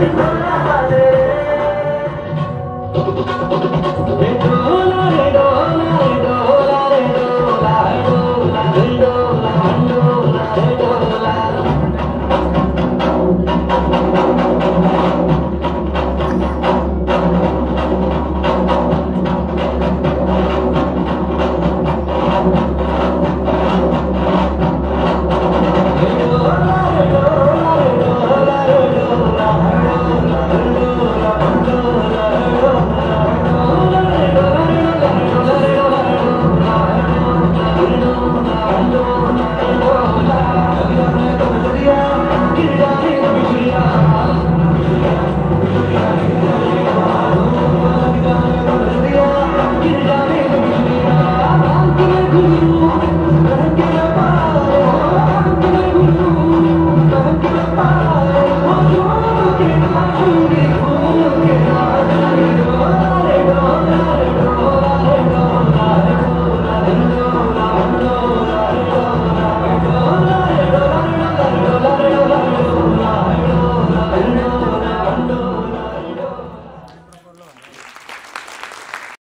Thank you. Thank you.